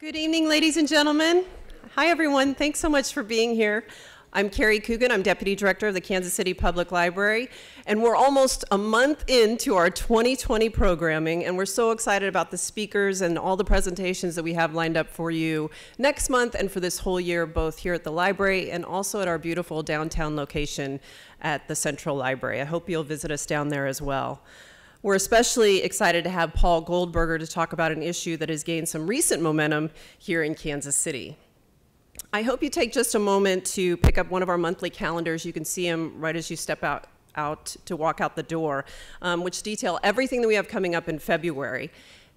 Good evening, ladies and gentlemen. Hi, everyone. Thanks so much for being here. I'm Carrie Coogan. I'm Deputy Director of the Kansas City Public Library, and we're almost a month into our 2020 programming, and we're so excited about the speakers and all the presentations that we have lined up for you next month and for this whole year, both here at the library and also at our beautiful downtown location at the Central Library. I hope you'll visit us down there as well. We're especially excited to have Paul Goldberger to talk about an issue that has gained some recent momentum here in Kansas City. I hope you take just a moment to pick up one of our monthly calendars. You can see them right as you step out, out to walk out the door, um, which detail everything that we have coming up in February.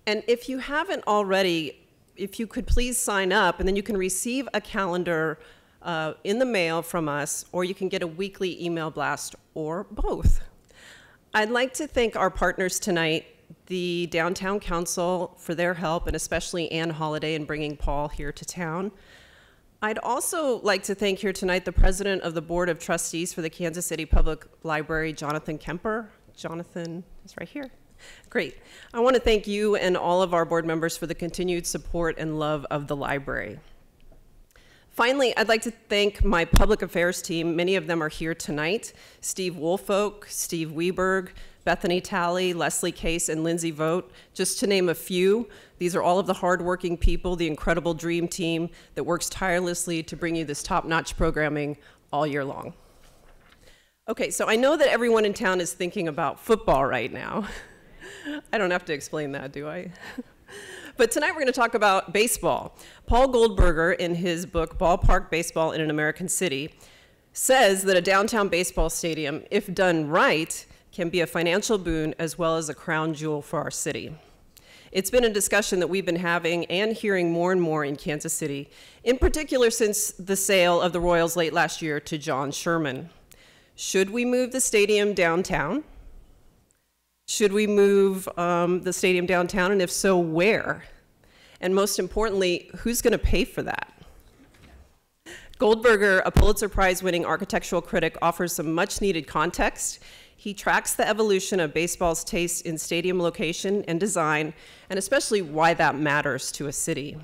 And if you haven't already, if you could please sign up, and then you can receive a calendar uh, in the mail from us, or you can get a weekly email blast, or both. I'd like to thank our partners tonight, the Downtown Council, for their help, and especially Ann Holiday in bringing Paul here to town. I'd also like to thank here tonight the president of the Board of Trustees for the Kansas City Public Library, Jonathan Kemper. Jonathan is right here. Great. I want to thank you and all of our board members for the continued support and love of the library. Finally, I'd like to thank my public affairs team. Many of them are here tonight. Steve Woolfolk, Steve Wieberg, Bethany Talley, Leslie Case, and Lindsay Vogt, just to name a few. These are all of the hardworking people, the incredible dream team that works tirelessly to bring you this top-notch programming all year long. Okay, so I know that everyone in town is thinking about football right now. I don't have to explain that, do I? but tonight we're going to talk about baseball. Paul Goldberger, in his book Ballpark Baseball in an American City, says that a downtown baseball stadium, if done right, can be a financial boon as well as a crown jewel for our city. It's been a discussion that we've been having and hearing more and more in Kansas City, in particular since the sale of the Royals late last year to John Sherman. Should we move the stadium downtown? Should we move um, the stadium downtown, and if so, where? And most importantly, who's going to pay for that? Goldberger, a Pulitzer Prize winning architectural critic, offers some much needed context he tracks the evolution of baseball's taste in stadium location and design, and especially why that matters to a city.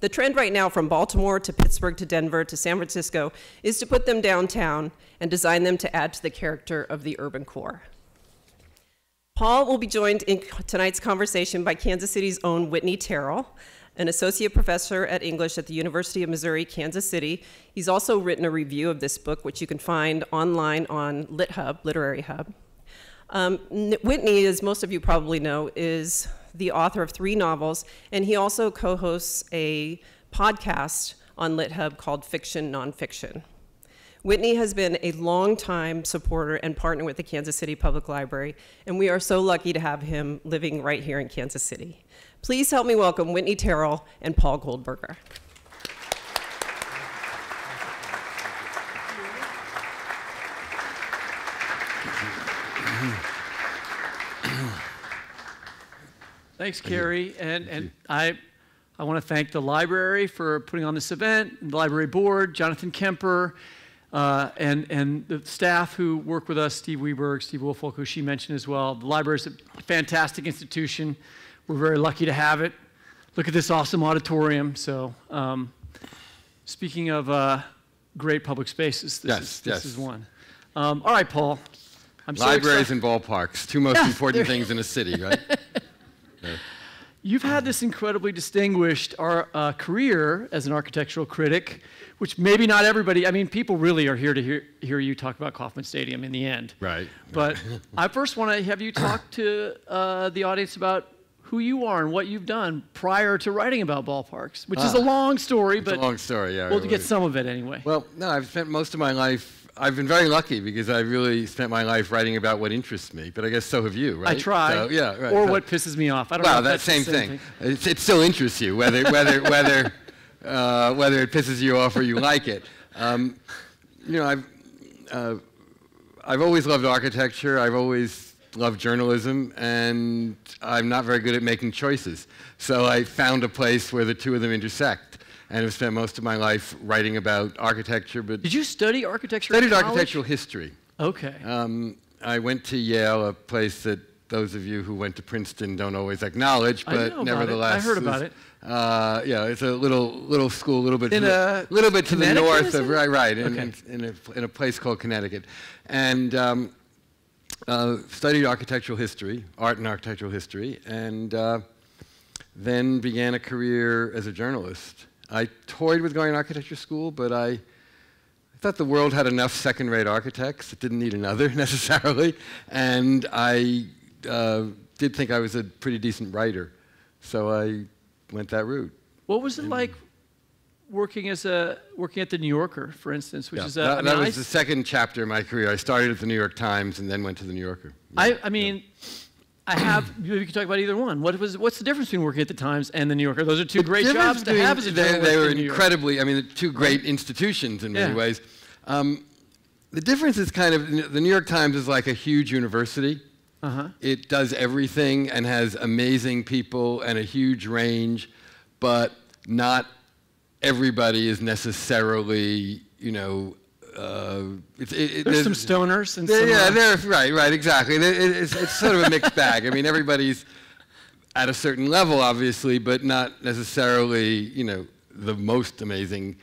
The trend right now from Baltimore to Pittsburgh to Denver to San Francisco is to put them downtown and design them to add to the character of the urban core. Paul will be joined in tonight's conversation by Kansas City's own Whitney Terrell, an associate professor at English at the University of Missouri, Kansas City. He's also written a review of this book, which you can find online on LitHub, Literary Hub. Um, Whitney, as most of you probably know, is the author of three novels, and he also co-hosts a podcast on LitHub called Fiction Nonfiction. Whitney has been a long-time supporter and partner with the Kansas City Public Library, and we are so lucky to have him living right here in Kansas City. Please help me welcome Whitney Terrell and Paul Goldberger. Thanks, Carrie. And, and I, I want to thank the library for putting on this event, the library board, Jonathan Kemper, uh, and, and the staff who work with us, Steve Wieberg, Steve Woolfolk, who she mentioned as well. The library is a fantastic institution. We're very lucky to have it. Look at this awesome auditorium. So, um, speaking of uh, great public spaces, this, yes, is, this yes. is one. Um, all right, Paul. I'm Libraries so and ballparks, two most important things in a city, right? yeah. You've had this incredibly distinguished uh, career as an architectural critic, which maybe not everybody, I mean, people really are here to hear, hear you talk about Kauffman Stadium in the end. Right. But I first want to have you talk to uh, the audience about who you are and what you've done prior to writing about ballparks, which is a ah. long story, but a long story, yeah. We'll get some of it anyway. Well, no, I've spent most of my life. I've been very lucky because I really spent my life writing about what interests me. But I guess so have you, right? I try. So, yeah, right. Or so, what pisses me off. I don't well, know. that same, same, thing. thing. It, still interests you, whether whether whether uh, whether it pisses you off or you like it. Um, you know, I've uh, I've always loved architecture. I've always loved journalism, and I'm not very good at making choices. So I found a place where the two of them intersect, and have spent most of my life writing about architecture. But did you study architecture? Studied architectural history. Okay. Um, I went to Yale, a place that those of you who went to Princeton don't always acknowledge, but nevertheless, I heard about it. Uh, yeah, it's a little little school, a little bit In to a the, little bit to the north of right, right, in, Okay. in, in, a, in a place called Connecticut, and um, uh, studied architectural history, art and architectural history, and uh, then began a career as a journalist. I toyed with going to architecture school, but I I thought the world had enough second-rate architects; it didn't need another necessarily. And I uh, did think I was a pretty decent writer, so I went that route. What was it like working as a working at the New Yorker, for instance, which Yeah, is a, that, I mean, that I was the second chapter of my career. I started at the New York Times and then went to the New Yorker. I, I mean, I have. Maybe we could talk about either one. What was? What's the difference between working at the Times and the New Yorker? Those are two great jobs to have as a they, journalist. they were in incredibly, I mean, the two great institutions in many ways. Um, the difference is kind of the New York Times is like a huge university. Uh-huh. It does everything and has amazing people and a huge range, but not everybody is necessarily, you know, uh, it, it, it- There's some stoners and yeah, yeah, uh, they're right, right, exactly. It- it's, it's sort of a mixed bag. I mean, everybody's at a certain level, obviously, but not necessarily, you know, the most amazing.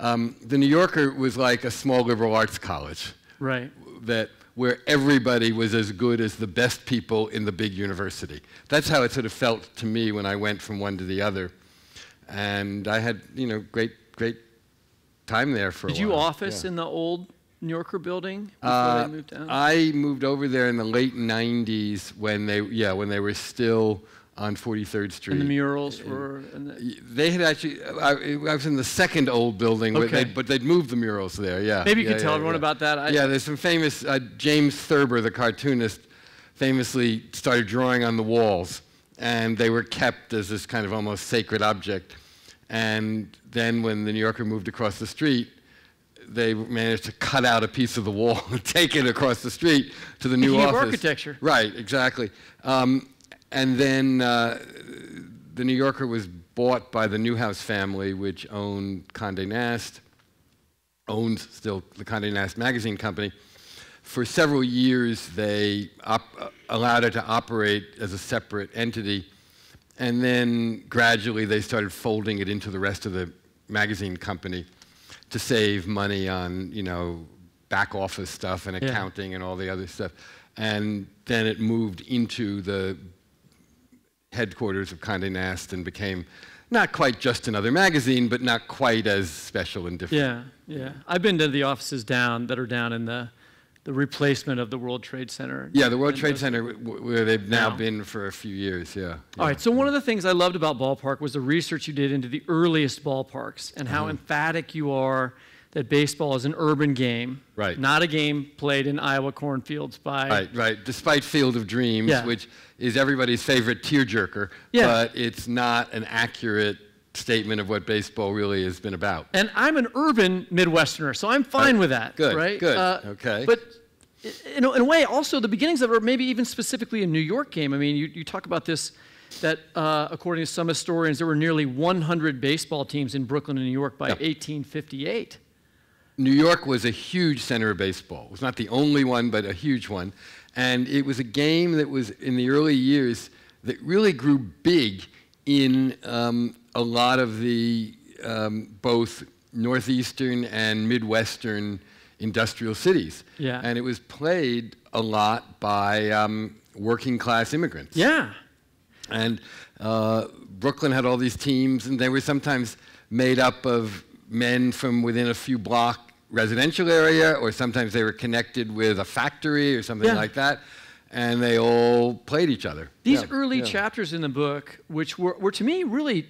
Um, the New Yorker was like a small liberal arts college right. that where everybody was as good as the best people in the big university. That's how it sort of felt to me when I went from one to the other, and I had, you know, great, great time there for Did a you office Yeah. in the old New Yorker building before Uh, they moved down? I moved over there in the late '90s when they, yeah, when they were still on 43rd Street. and the murals were. And the, They had actually. I, I was in the second old building, but, Okay. they'd, but they'd moved the murals there. Yeah. Maybe you yeah, could tell yeah, everyone yeah. about that. I, yeah, there's some famous. Uh, James Thurber, the cartoonist, famously started drawing on the walls, and they were kept as this kind of almost sacred object. And then when the New Yorker moved across the street, they managed to cut out a piece of the wall and take it across the street to the new office. architecture. Right, exactly. Um, and then uh, the New Yorker was bought by the Newhouse family, which owned Condé Nast, owns still the Condé Nast magazine company. For several years, they uh, allowed it to operate as a separate entity, and then gradually they started folding it into the rest of the magazine company to save money on, you know, back office stuff and Yeah. accounting and all the other stuff. And then it moved into the headquarters of Condé Nast and became not quite just another magazine, but not quite as special and different. Yeah, yeah. I've been to the offices down that are down in the the replacement of the World Trade Center. Yeah, the World Trade Center, where they've now, Now. been for a few years. Yeah. All yeah. right. So one of the things I loved about ballpark was the research you did into the earliest ballparks and how mm-hmm. emphatic you are that baseball is an urban game, Right. Not a game played in Iowa cornfields by. Right, right. Despite Field of Dreams, Yeah. which is everybody's favorite tearjerker, Yeah. but it's not an accurate statement of what baseball really has been about. And I'm an urban Midwesterner, so I'm fine Right. with that. Good, Right. good, Uh, okay. But in a, in a way, also the beginnings of it, or maybe even specifically a New York game. I mean, you, you talk about this. That uh, according to some historians, there were nearly 100 baseball teams in Brooklyn and New York by Yeah. 1858. New York was a huge center of baseball. It was not the only one, but a huge one. And it was a game that was, in the early years, that really grew big in um, a lot of the um, both northeastern and midwestern industrial cities. Yeah. And it was played a lot by um, working class immigrants. Yeah. And uh, Brooklyn had all these teams, and they were sometimes made up of men from within a few block residential area, or sometimes they were connected with a factory or something Yeah. like that, and they all played each other. These Yeah, early yeah. chapters in the book, which were, were to me really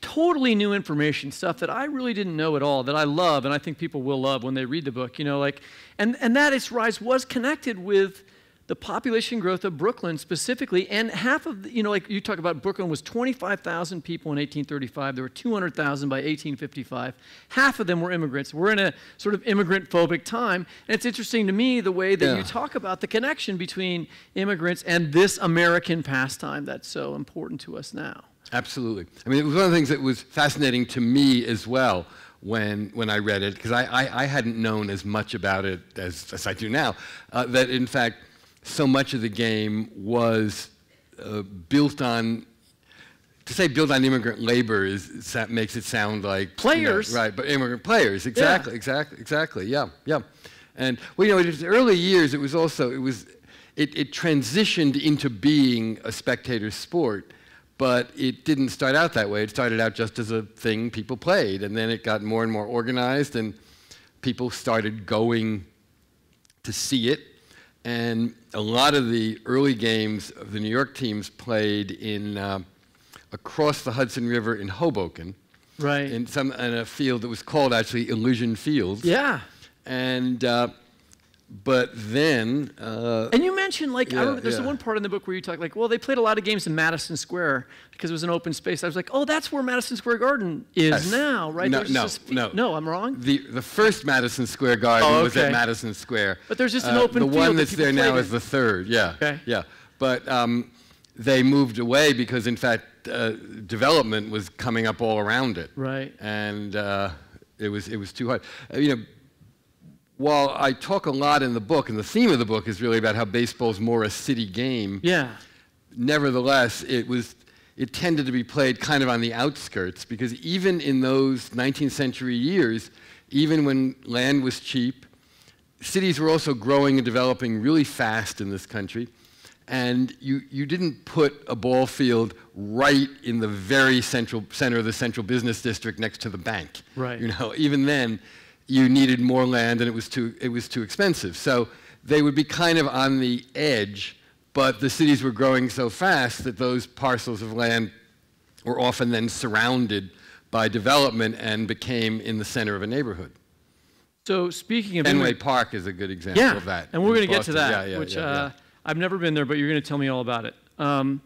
totally new information, stuff that I really didn't know at all, that I love, and I think people will love when they read the book, you know, like, and, and that its rise was connected with the population growth of Brooklyn specifically, and half of, the, you know, like you talk about Brooklyn was 25,000 people in 1835, there were 200,000 by 1855. Half of them were immigrants. We're in a sort of immigrant phobic time, and it's interesting to me the way that Yeah. you talk about the connection between immigrants and this American pastime that's so important to us now. Absolutely. I mean, it was one of the things that was fascinating to me as well when, when I read it, because I, I, I hadn't known as much about it as, as I do now. Uh, that in fact, so much of the game was uh, built on to say built on immigrant labor is that makes it sound like players, you know, right? But immigrant players, exactly, yeah. exactly, exactly. Yeah, yeah. And well, you know, in its early years, it was also it was it, it transitioned into being a spectator sport, but it didn't start out that way. It started out just as a thing people played, and then it got more and more organized, and people started going to see it. And a lot of the early games of the New York teams played in. Uh, across the Hudson River in Hoboken. Right. In some in a field that was called actually Elysian Fields. Yeah. And uh, but then. Uh, and you mentioned like yeah, there's yeah. one part in the book where you talk like, well, they played a lot of games in Madison Square because it was an open space. I was like, oh, that's where Madison Square Garden is yes. now, right? No, no, no. No, I'm wrong. The the first Madison Square Garden oh, okay. was at Madison Square. But there's just an uh, open the field. The one that's that there now in. is the third. Yeah. Okay. Yeah. But um, they moved away because, in fact, uh, development was coming up all around it. Right. And uh, it was it was too hard. Uh, you know, while I talk a lot in the book, and the theme of the book is really about how baseball is more a city game. Yeah. Nevertheless, it was it tended to be played kind of on the outskirts because even in those 19th century years, even when land was cheap, cities were also growing and developing really fast in this country and you, you didn't put a ball field right in the very central center of the central business district next to the bank. Right. You know, even then, you needed more land and it was too, it was too expensive. So they would be kind of on the edge, but the cities were growing so fast that those parcels of land were often then surrounded by development and became in the center of a neighborhood. So speaking of Fenway Park is a good example yeah, of that. and we're going to get to that, yeah, yeah, which yeah, uh, I've never been there, but you're going to tell me all about it. Um,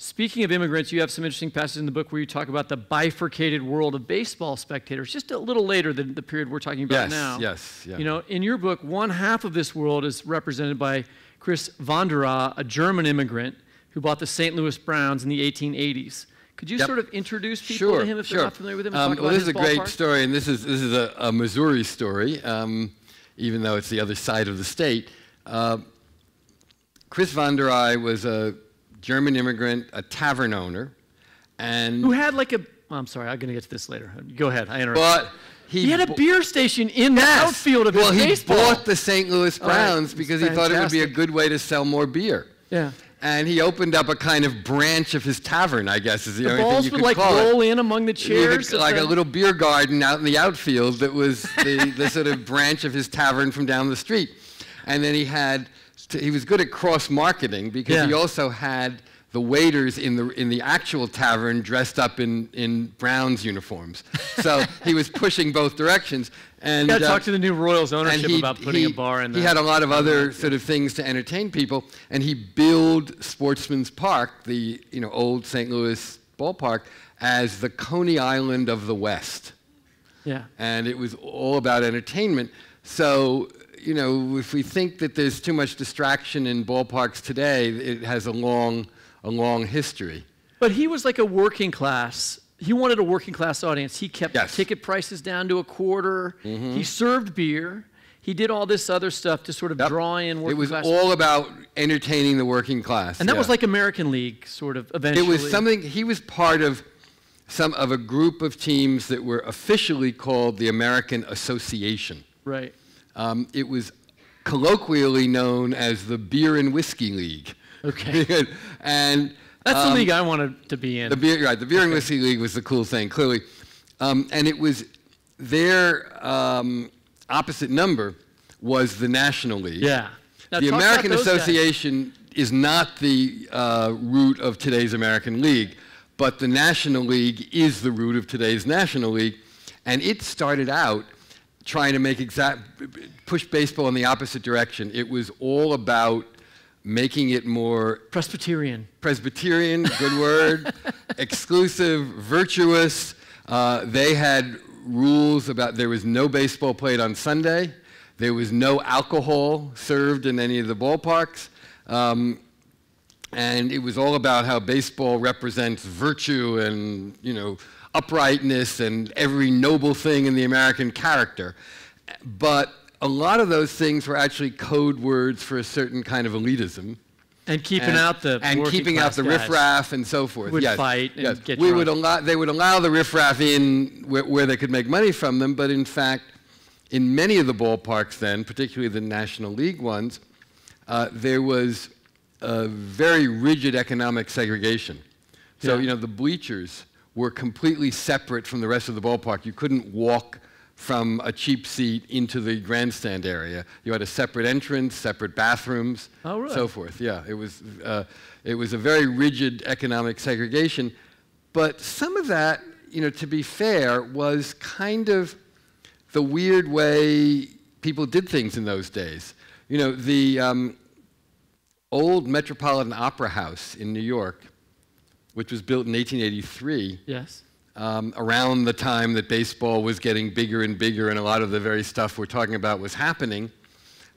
speaking of immigrants, you have some interesting passages in the book where you talk about the bifurcated world of baseball spectators, just a little later than the period we're talking about yes, now. Yes, yeah. You know, in your book, one half of this world is represented by Chris von der Ahe, a German immigrant who bought the St. Louis Browns in the 1880s. Could you yep. sort of introduce people sure, to him if sure. they're not familiar with him? Um, well, this is a great story, and this is this is a, a Missouri story, um, even though it's the other side of the state. Uh, Chris von der Ahe was a German immigrant, a tavern owner, and who had like a. Oh, I'm sorry, I'm going to get to this later. Go ahead. I interrupted. But he, he had a beer station in the yes. outfield of well, his baseball. Well, he bought the St. Louis Browns right. because he thought it would be a good way to sell more beer. Yeah. And he opened up a kind of branch of his tavern, I guess, is the, the only balls thing you would could like call roll it. in among the chairs, like the... a little beer garden out in the outfield that was the, the sort of branch of his tavern from down the street. And then he had he was good at cross marketing because yeah. he also had the waiters in the in the actual tavern dressed up in in Browns uniforms. So he was pushing both directions. And uh, talk to the new Royals ownership about putting he, a bar in. The He had a lot of other sort of things to entertain people, and he billed Sportsman's Park, the you know old St. Louis ballpark, as the Coney Island of the West. Yeah. And it was all about entertainment. So you know, if we think that there's too much distraction in ballparks today, it has a long, a long history. But he was like a working class. He wanted a working class audience. He kept yes. ticket prices down to a quarter. Mm-hmm. He served beer. He did all this other stuff to sort of yep. draw in working class. It was all about entertaining the working class. And that yeah. was like American League, sort of, eventually. It was something, he was part of some of a group of teams that were officially called the American Association. Right. Um, it was colloquially known as the Beer and Whiskey League. Okay. and that's um, the league I wanted to be in. The beer, right? The Beer okay. and Whiskey League was the cool thing, clearly, um, and it was their um, opposite number was the National League. Yeah. Now, the American Association guys. is not the uh, root of today's American League, but the National League is the root of today's National League, and it started out trying to make exact push baseball in the opposite direction. It was all about making it more Presbyterian. Presbyterian, good word, exclusive, virtuous. Uh, they had rules about there was no baseball played on Sunday. There was no alcohol served in any of the ballparks. Um, and it was all about how baseball represents virtue and, you know, uprightness and every noble thing in the American character. But a lot of those things were actually code words for a certain kind of elitism. And keeping and, out the and keeping out the riffraff and so forth. Would yes. fight and yes. get we drunk. would allow they would allow the riffraff in where, where they could make money from them, but in fact, in many of the ballparks then, particularly the National League ones, uh, there was a very rigid economic segregation. So Yeah. you know the bleachers were completely separate from the rest of the ballpark. You couldn't walk from a cheap seat into the grandstand area. You had a separate entrance, separate bathrooms, Oh, really? so forth. Yeah, it was, uh, it was a very rigid economic segregation. But some of that, you know, to be fair, was kind of the weird way people did things in those days. You know, the um, old Metropolitan Opera House in New York, which was built in 1883, Yes. um, around the time that baseball was getting bigger and bigger and a lot of the very stuff we're talking about was happening,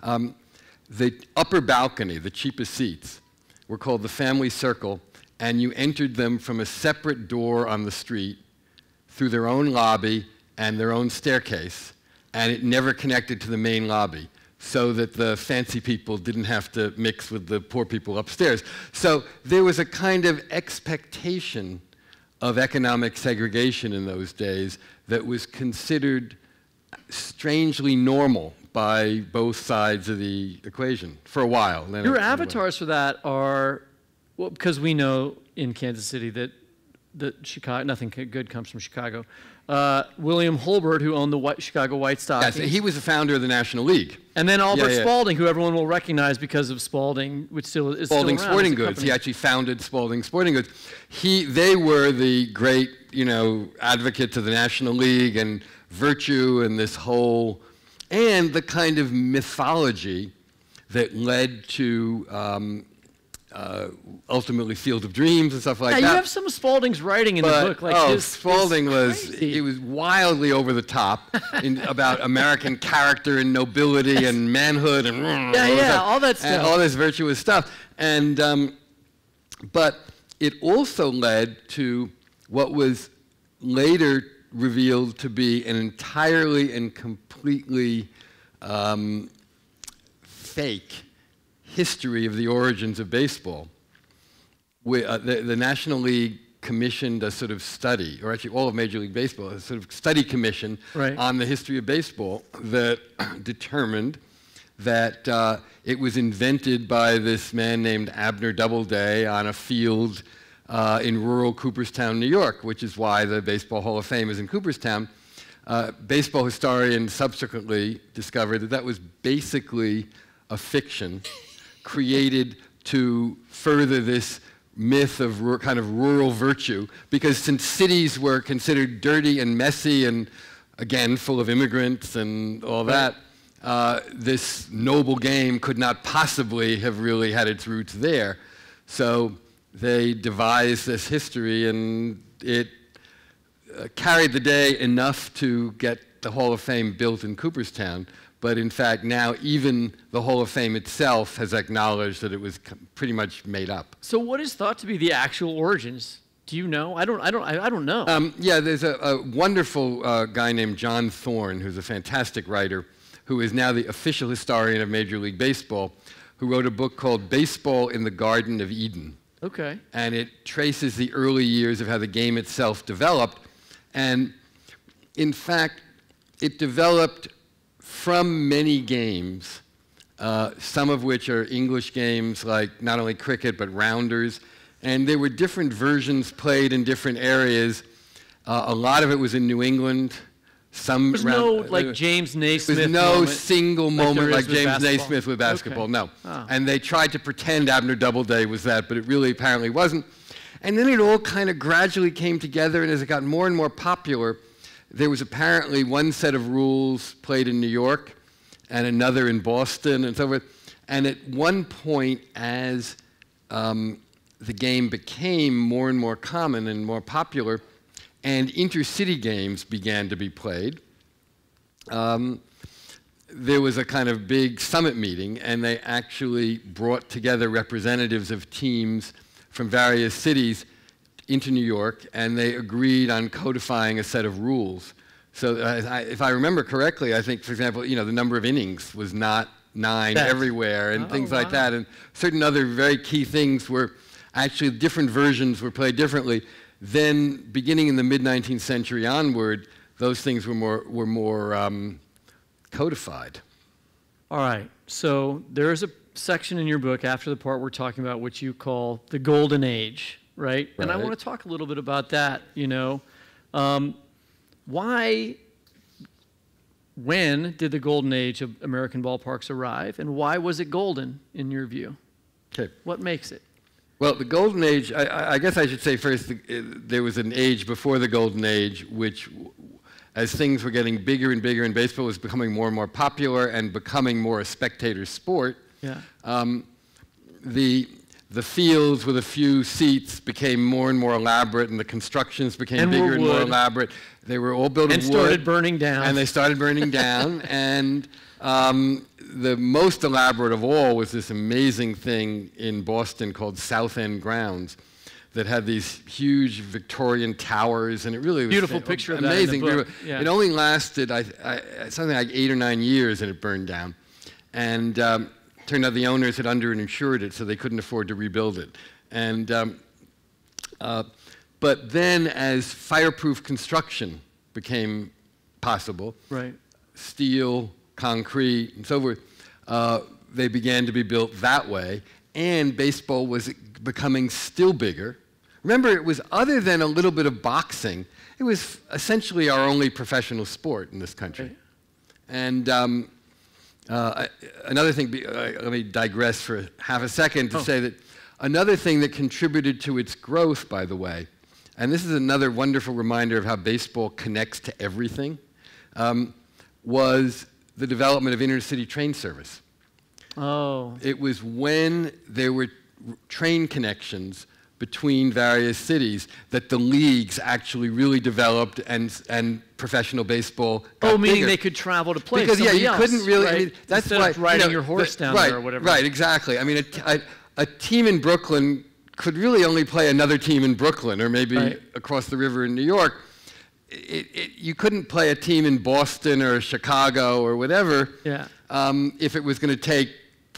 um, the upper balcony, the cheapest seats, were called the family circle, and you entered them from a separate door on the street through their own lobby and their own staircase, and it never connected to the main lobby so that the fancy people didn't have to mix with the poor people upstairs. So there was a kind of expectation of economic segregation in those days that was considered strangely normal by both sides of the equation for a while. Your avatars for that are, well, because we know in Kansas City that that Chicago, nothing good comes from Chicago. Uh, William Hulbert, who owned the White, Chicago White Stockings, Yes, he was the founder of the National League. and then Albert yeah. Spalding, who everyone will recognize because of Spalding, which still is Spalding still around Sporting Goods. company. He actually founded Spalding Sporting Goods. He, they were the great, you know, advocates of the National League and virtue and this whole, and the kind of mythology that led to um, uh, ultimately Field of Dreams and stuff like yeah, that. you have some of Spalding's writing in but, the book. Like oh, his- Spalding his was he was wildly over the top in, about American character and nobility and manhood and Yeah, yeah, all that and stuff. all this virtuous stuff. And um, but it also led to what was later revealed to be an entirely and completely um, fake history of the origins of baseball. We, uh, the, the National League commissioned a sort of study, or actually all of Major League Baseball, a sort of study commission Right. on the history of baseball that determined that uh, it was invented by this man named Abner Doubleday on a field uh, in rural Cooperstown, New York, which is why the Baseball Hall of Fame is in Cooperstown. Uh, baseball historians subsequently discovered that that was basically a fiction created to further this myth of kind of rural virtue because since cities were considered dirty and messy and again full of immigrants and all that uh, this noble game could not possibly have really had its roots there so they devised this history and it uh, carried the day enough to get the Hall of Fame built in Cooperstown. But in fact, now even the Hall of Fame itself has acknowledged that it was pretty much made up. So, what is thought to be the actual origins? Do you know? I don't. I don't. I, I don't know. Um, yeah, there's a, a wonderful uh, guy named John Thorn, who's a fantastic writer, who is now the official historian of Major League Baseball, who wrote a book called Baseball in the Garden of Eden. okay. and it traces the early years of how the game itself developed. And in fact, it developed from many games, uh, some of which are English games like not only cricket but rounders. And there were different versions played in different areas. Uh, a lot of it was in New England. Some There's round- no like James Naismith. there's no moment. single moment is like, James basketball. Naismith with basketball. Okay. No. Ah. And they tried to pretend Abner Doubleday was that, but it really apparently wasn't. And then it all kind of gradually came together, and as it got more and more popular, there was apparently one set of rules played in New York and another in Boston and so forth. And at one point, as um, the game became more and more common and more popular, and intercity games began to be played, um, there was a kind of big summit meeting, and they actually brought together representatives of teams from various cities into New York, and they agreed on codifying a set of rules So I, I, if I remember correctly, I think, for example, you know, the number of innings was not nine Yes. everywhere and Oh, things like that. And certain other very key things were actually different versions were played differently. Then, beginning in the mid 19th century onward, those things were more, were more um, codified. All right. So there is a section in your book after the part we're talking about which you call the golden age, right? And I want to talk a little bit about that. You know, um, why, when did the golden age of American ballparks arrive, and why was it golden in your view? Okay. What makes it? Well, the golden age, I- I, I guess I should say first, the, uh, there was an age before the golden age, which, as things were getting bigger and bigger and baseball was becoming more and more popular and becoming more a spectator sport, Yeah. um, the, the fields with a few seats became more and more elaborate and the constructions became And bigger and more elaborate. They were all built And of started burning down. And they started burning down. and um, the most elaborate of all was this amazing thing in Boston called South End Grounds that had these huge Victorian towers, and it really was Beautiful picture of that in the amazing. beautiful. yeah. It only lasted I, I, something like eight or nine years, and it burned down. And um, turned out the owners had underinsured it, so they couldn't afford to rebuild it. And um, uh, but then, as fireproof construction became possible, Right. steel, concrete, and so forth, uh, they began to be built that way. And baseball was becoming still bigger. Remember, it was other than a little bit of boxing, it was essentially our only professional sport in this country. Right. And um, uh, I- another thing, uh, let me digress for half a second to Oh. say that another thing that contributed to its growth, by the way, and this is another wonderful reminder of how baseball connects to everything, um, was the development of intercity train service. Oh. It was when there were train connections between various cities that the leagues actually really developed and, and professional baseball Oh, meaning bigger. they could travel to play because yeah, you else, couldn't really. I right? mean, that's Instead why of riding you know, your horse the- down right, there or whatever. Right, exactly. I mean, a, t- a- a team in Brooklyn could really only play another team in Brooklyn or maybe Right. across the river in New York. It, it, you couldn't play a team in Boston or Chicago or whatever Yeah. um, if it was going to take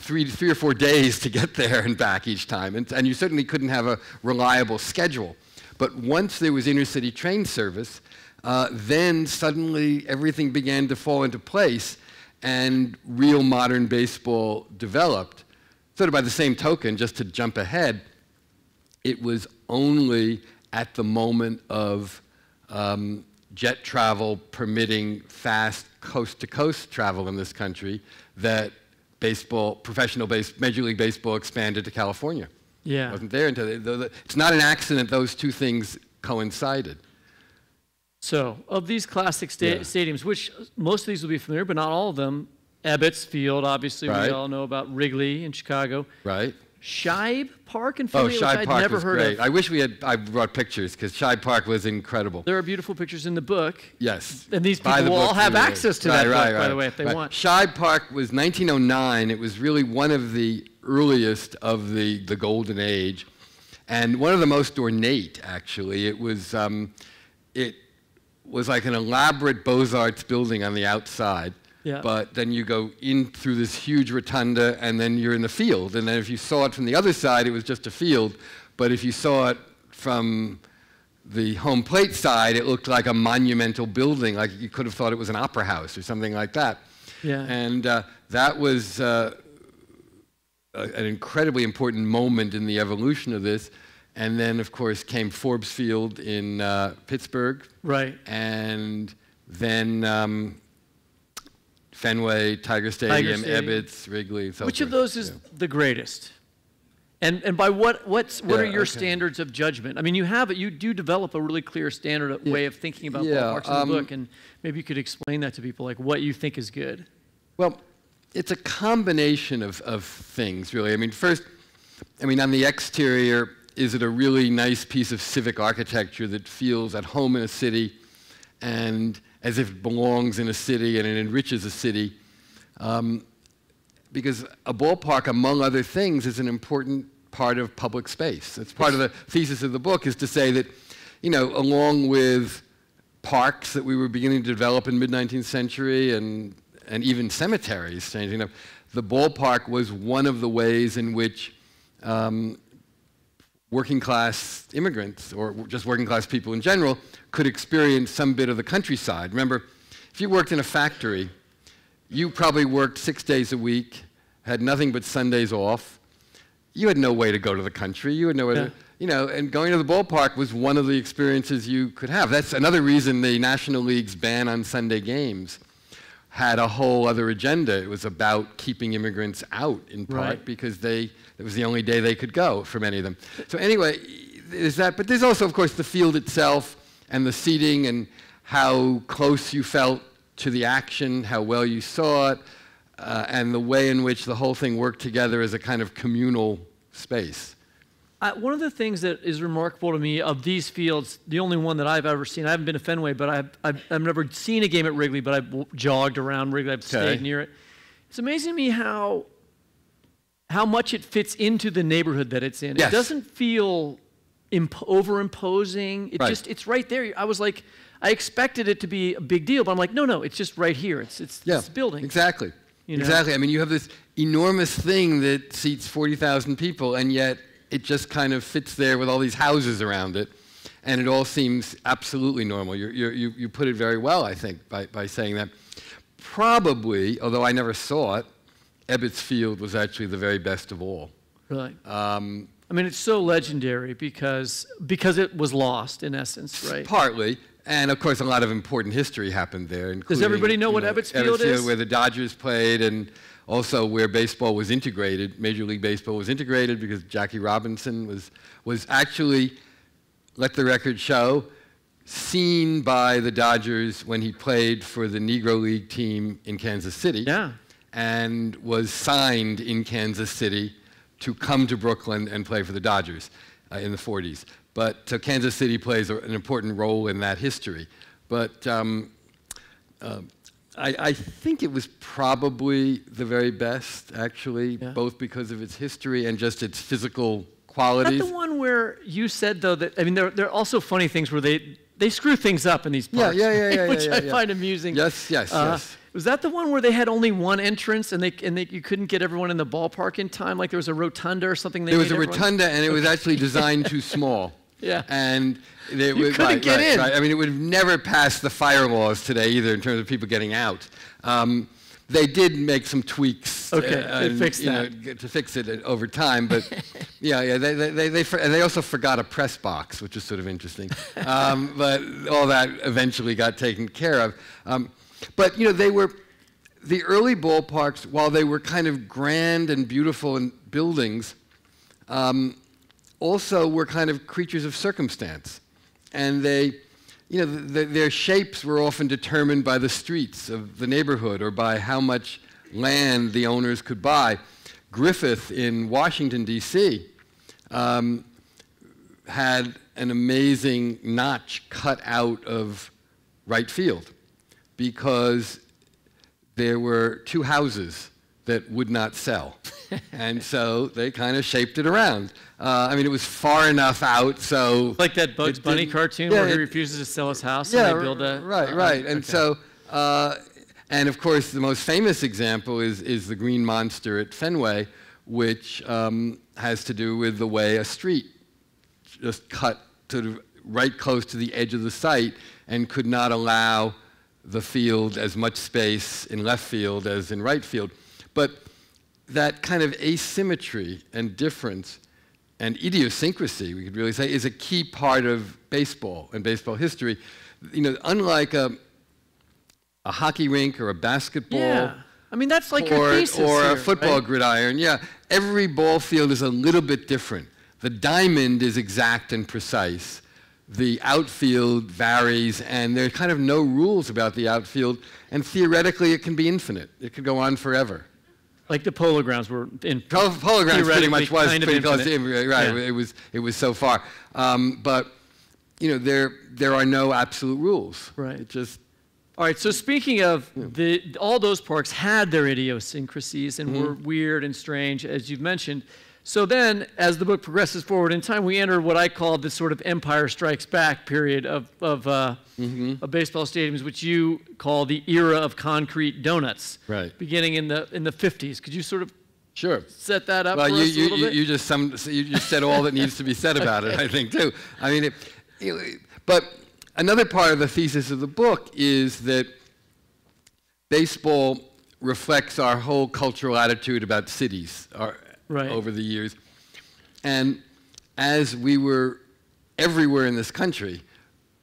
three, three or four days to get there and back each time. And, and you certainly couldn't have a reliable schedule. But once there was intercity train service, uh, then suddenly everything began to fall into place and real modern baseball developed. Sort of by the same token, just to jump ahead, it was only at the moment of um, jet travel permitting fast coast to coast travel in this country that baseball, professional base, Major League Baseball expanded to California. Yeah. It wasn't there until the, the, the- it's not an accident those two things coincided. So, of these classic sta- Yeah. stadiums, which most of these will be familiar, but not all of them, Ebbets Field, obviously, we all know about Wrigley in Chicago. Right? Shibe Park in Oh, Findlay, which Shibe I'd Park never heard great. of. I wish we had. I brought pictures because Shibe Park was incredible. There are beautiful pictures in the book. Yes. And these Buy the people will all have access to Right, that right, book, by right, the way, if they want. Shibe Park was 1909. It was really one of the earliest of the, the golden age, and one of the most ornate, actually. It was, um, it was like an elaborate Beaux-Arts building on the outside. Yeah. But then you go in through this huge rotunda, and then you're in the field. And then if you saw it from the other side, it was just a field. But if you saw it from the home plate side, it looked like a monumental building, like you could have thought it was an opera house or something like that. Yeah. And uh, that was uh, a, an incredibly important moment in the evolution of this. And then, of course, came Forbes Field in uh, Pittsburgh, Right. and then um, Fenway, Tiger Stadium, Stadium. Ebbets, Wrigley. So Which of those is the greatest? And, and by what, what's, what Yeah, are your okay. standards of judgment? I mean, you have it, you do develop a really clear standard of- way of thinking about Yeah, ballparks in um, the book, and maybe you could explain that to people, like what you think is good. Well, it's a combination of, of things, really. I mean, first, I mean, on the exterior, is it a really nice piece of civic architecture that feels at home in a city and as if it belongs in a city and it enriches a city? Um, because a ballpark, among other things, is an important part of public space. It's part of the thesis of the book is to say that, you know, along with parks that we were beginning to develop in mid 19th century and, and even cemeteries, changing up, the ballpark was one of the ways in which um, working class immigrants or just working class people in general could experience some bit of the countryside. Remember, if you worked in a factory, you probably worked six days a week, had nothing but Sundays off. You had no way to go to the country. You had no way Yeah. to, you know, and going to the ballpark was one of the experiences you could have. That's another reason the National League's ban on Sunday games had a whole other agenda. It was about keeping immigrants out in part Right. because they it was the only day they could go for many of them. So anyway, there's that. But there's also, of course, the field itself and the seating and how close you felt to the action, how well you saw it, uh, and the way in which the whole thing worked together as a kind of communal space. Uh, one of the things that is remarkable to me of these fields, the only one that I've ever seen, I haven't been to Fenway, but I've, I've, I've never seen a game at Wrigley, but I've jogged around Wrigley, I've Okay. stayed near it. It's amazing to me how, how much it fits into the neighborhood that it's in. Yes. It doesn't feel imp- over-imposing. It Right. just, it's right there. I was like, I expected it to be a big deal, but I'm like, no, no, it's just right here. It's, it's, Yeah, it's building. Exactly. You know? Exactly. I mean, you have this enormous thing that seats 40,000 people, and yet it just kind of fits there with all these houses around it, and it all seems absolutely normal. you you you, you put it very well, I think, by, by saying that. Probably, although I never saw it, Ebbets Field was actually the very best of all. Right. Um, I mean, it's so legendary because because it was lost in essence, right? Partly, and of course, a lot of important history happened there. Does everybody know what Ebbets Field is? Where the Dodgers played, and also where baseball was integrated. Major League Baseball was integrated because Jackie Robinson was was actually, let the record show, seen by the Dodgers when he played for the Negro League team in Kansas City. Yeah. And was signed in Kansas City to come to Brooklyn and play for the Dodgers uh, in the 40s. But so Kansas City plays an important role in that history. But um, uh, I, I think it was probably the very best, actually, Yeah. both because of its history and just its physical Is qualities. that the one where you said though that I mean there there are also funny things where they they screw things up in these Yeah, parks, yeah, yeah, right? yeah, which yeah, I find amusing. Yes, yes, Uh, yes. Was that the one where they had only one entrance and they and they, you couldn't get everyone in the ballpark in time? Like there was a rotunda or something. They There was a rotunda, and it was actually designed too small. Yeah. And they You would, couldn't right, get right, in. Right. I mean, it would have never passed the fire laws today either in terms of people getting out. Um, they did make some tweaks. Okay, uh, and, fixed you know, that. to fix it uh, over time, but yeah, yeah. They, they, they, they, for- and they also forgot a press box, which is sort of interesting. Um, but all that eventually got taken care of. Um, but you know, they were the early ballparks, while they were kind of grand and beautiful in buildings, um, also were kind of creatures of circumstance. And they, you know, th th their shapes were often determined by the streets of the neighborhood or by how much land the owners could buy. Griffith in Washington, D.C., um, had an amazing notch cut out of right field because there were two houses that would not sell. and so they kind of shaped it around. Uh, I mean, it was far enough out so. Like that Bugs Bunny cartoon Yeah, where he refuses to sell his house yeah, and they build a right, uh, right. And okay. so, uh, and of course, the most famous example is, is the Green Monster at Fenway, which um, has to do with the way a street just cut sort of right close to the edge of the site and could not allow the field as much space in left field as in right field. But that kind of asymmetry and difference and idiosyncrasy, we could really say, is a key part of baseball and baseball history. You know, unlike a, a hockey rink or a basketball yeah. I mean that's like or, your thesis or here, a football right? gridiron. Yeah, every ball field is a little bit different. The diamond is exact and precise. The outfield varies, and there are kind of no rules about the outfield. And theoretically, it can be infinite. It could go on forever. Like the polo grounds were in Polo, polo grounds pretty much was kind of pretty close to infinite. right? Yeah. It was it was so far. Um, but you know, there there are no absolute rules. Right. It just All right. So speaking of the, all those parks had their idiosyncrasies and Mm-hmm. were weird and strange, as you've mentioned. So then, as the book progresses forward in time, we enter what I call the sort of Empire Strikes Back period of, of, uh, Mm-hmm. of baseball stadiums, which you call the era of concrete donuts, Right. beginning in the in the 50s. Could you sort of Sure. set that up Well, for you, us a you, little you, bit? you just some, you just said all that needs to be said about it. I think too. I mean, it, you- but another part of the thesis of the book is that baseball reflects our whole cultural attitude about cities our, Right. over the years, and as we were everywhere in this country,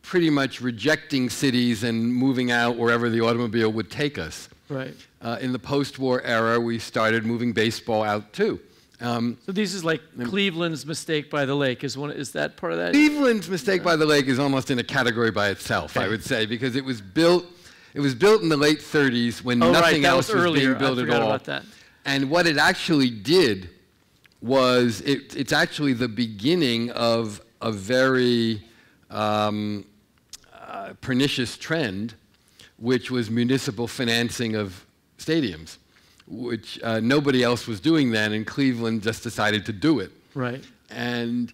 pretty much rejecting cities and moving out wherever the automobile would take us. right. Uh, in the post-war era, we started moving baseball out too. Um, So this is like Cleveland's mistake by the lake. Is one? Is that part of that? Cleveland's mistake by the lake is almost in a category by itself, I would say, because it was built. It was built in the late 30s when Oh, nothing that else was earlier. being built I at all. about that. And what it actually did was it, it's actually the beginning of a very um, uh, pernicious trend, which was municipal financing of stadiums, which uh, nobody else was doing then, and Cleveland just decided to do it Right. and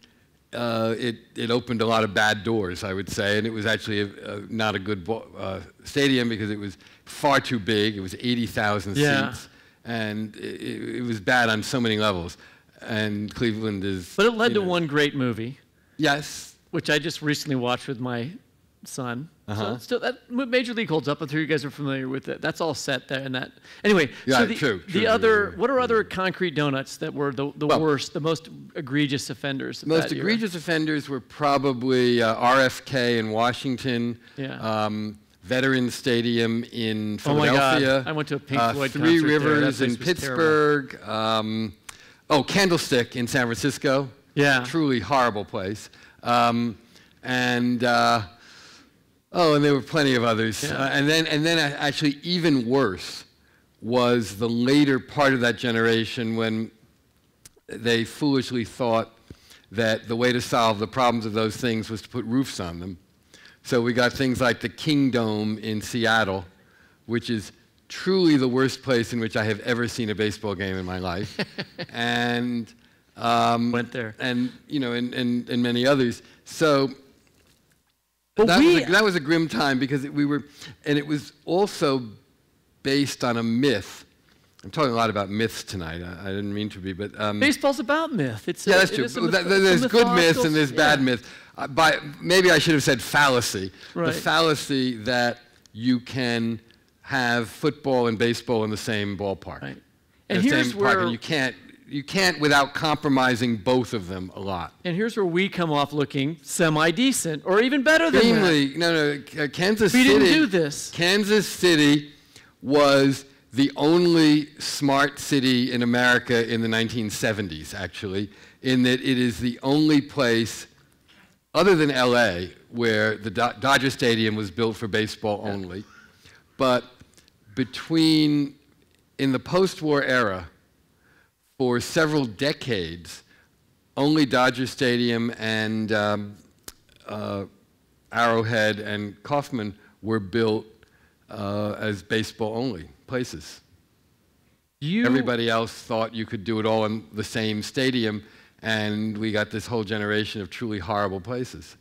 uh, it, it opened a lot of bad doors, I would say, and it was actually a, a, not a good bo- uh, stadium because it was far too big. It was 80,000 Yeah. seats, and it, it was bad on so many levels. And Cleveland is. But it led to know- one great movie, Yes. which I just recently watched with my son. So Uh-huh. it's still, that Major League holds up. I'm sure you guys are familiar with it. That's all set there and that. Anyway, Yeah, so the, true, the true, other, true, what are other concrete donuts that were the, the Well- worst, the most egregious offenders? Of Most that era? egregious offenders were probably uh, RFK in Washington, Yeah. um, Veterans Stadium in Philadelphia. Oh my God. I went to a Pink uh, Floyd Three concert there. Rivers in. Pittsburgh. Um, oh, Candlestick in San Francisco. Yeah. Truly horrible place. Um, and uh, oh, and there were plenty of others. Yeah. Uh, and then, and then actually even worse was the later part of that generation when they foolishly thought that the way to solve the problems of those things was to put roofs on them. So we got things like the Kingdome in Seattle, which is truly the worst place in which I have ever seen a baseball game in my life. and um, Went there. and you know, and, and, and many others. So But that, we, was a, that was a grim time because it, we were, and it was also based on a myth. I'm talking a lot about myths tonight. I, I didn't mean to be, but um, baseball's about myth. It's yeah, a, that's true. is Well, myth- that- there's good myths and there's bad yeah. myths. Uh, by, maybe I should have said fallacy. Right. The fallacy that you can have football and baseball in the same ballpark. Right. And the here's same where and you can't you can't without compromising both of them a lot. and here's where we come off looking semi decent or even better than that. Extremely, no, no. uh, Kansas We City. didn't do this. Kansas City was the only smart city in America in the 1970s, actually, in that it is the only place, other than LA, where the Do- Dodger Stadium was built for baseball only. But between, in the post war era, for several decades, only Dodger Stadium and um, uh, Arrowhead and Kauffman were built uh, as baseball only places. You, Everybody else thought you could do it all in the same stadium, and we got this whole generation of truly horrible places.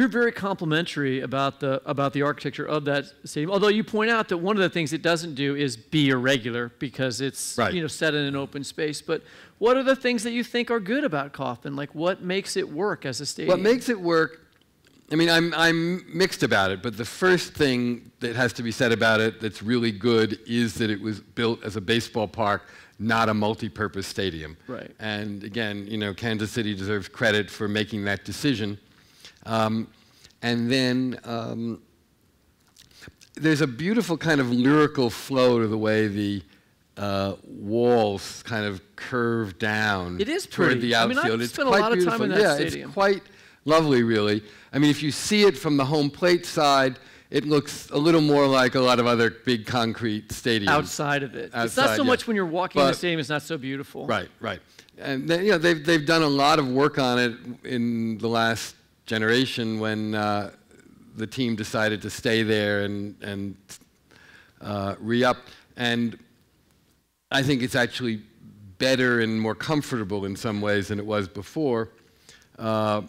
You're very complimentary about the about the architecture of that stadium. Although you point out that one of the things it doesn't do is be irregular because it's Right. you know set in an open space. But what are the things that you think are good about Kauffman? Like what makes it work as a stadium? What makes it work, I mean, I'm, I'm mixed about it, but the first thing that has to be said about it that's really good is that it was built as a baseball park, not a multi-purpose stadium. Right. And again, you know, Kansas City deserves credit for making that decision. Um, and then um, there's a beautiful kind of lyrical flow to the way the uh, walls kind of curve down It is toward the I mean, I've outfield. it's spent a quite lot of time in that yeah, stadium. it's quite lovely, really. I mean, if you see it from the home plate side, it looks a little more like a lot of other big concrete stadiums. outside of it? it's not so yeah. much when you're walking in the stadium. It's not so beautiful. Right, right. And they, you know, they've, they've done a lot of work on it in the last generation when uh, the team decided to stay there and, and uh, re-up. And I think it's actually better and more comfortable in some ways than it was before. Uh,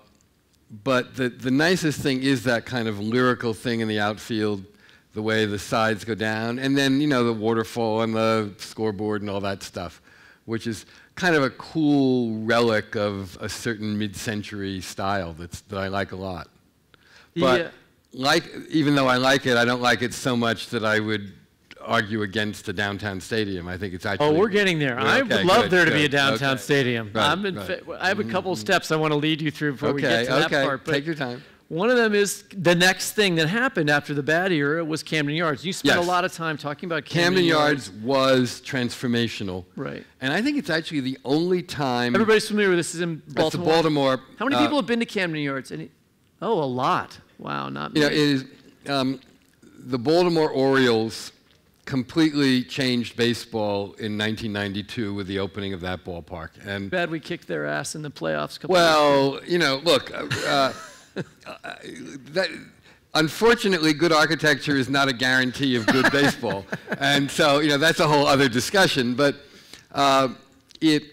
but the, the nicest thing is that kind of lyrical thing in the outfield, the way the sides go down, and then, you know, the waterfall and the scoreboard and all that stuff, which is kind of a cool relic of a certain mid-century style that's, that I like a lot. But Yeah. like, even though I like it, I don't like it so much that I would argue against the downtown stadium. I think it's oh, actually. Oh, we're getting there. We're- I would love good, there to be a downtown okay. stadium. Right, I'm in right. I have a couple of steps I want to lead you through before we get Okay, to that okay, part. But take your time. One of them is the next thing that happened after the bad era was Camden Yards. You spent Yes. a lot of time talking about Camden, Yards. Camden Yards was transformational. Right. And I think it's actually the only time. Everybody's familiar with this. This is in Baltimore. the Baltimore. How many uh, people have been to Camden Yards? Any? Oh, a lot. Wow, not You know, it is, um, the Baltimore Orioles completely changed baseball in 1992 with the opening of that ballpark. And Bad we kicked their ass in the playoffs. Couple years ago. well, you know, look, uh, uh, that, unfortunately, good architecture is not a guarantee of good baseball, and so you know that's a whole other discussion. But uh, it